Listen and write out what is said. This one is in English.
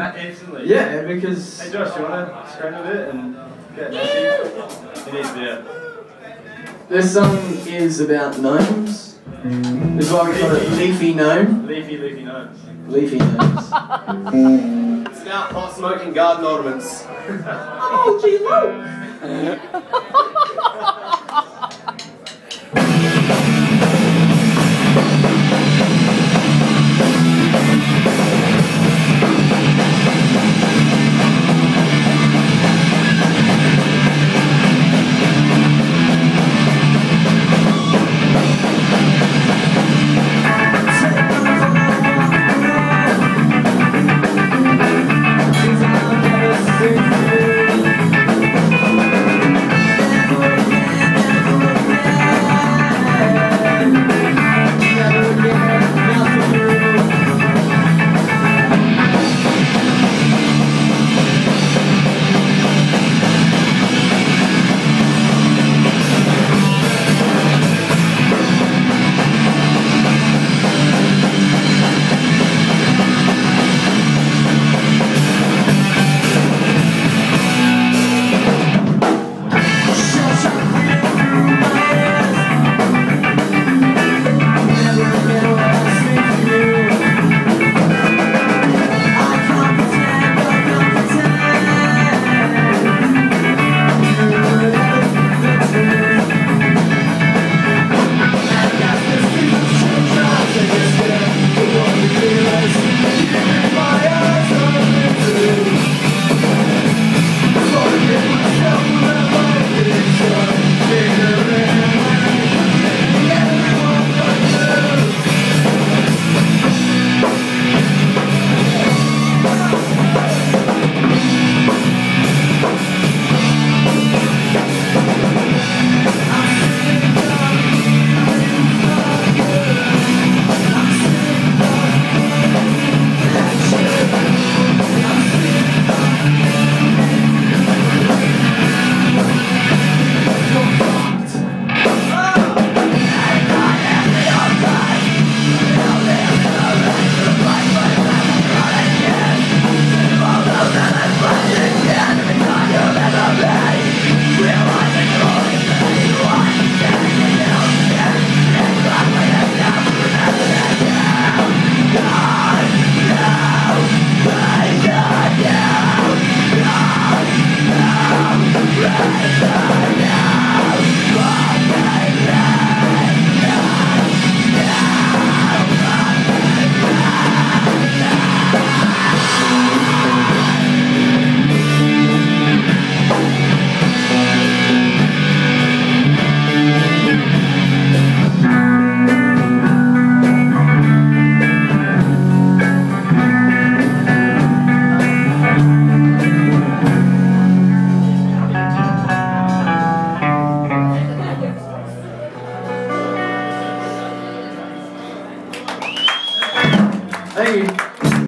Instantly. Yeah, because Hey Josh, you wanna scream a bit and get messy? It needs beer. this song is about gnomes. This is why we call it Leafy Gnome. Leafy, leafy gnomes. Leafy Gnomes. It's about hot smoking garden ornaments. oh, gee, look!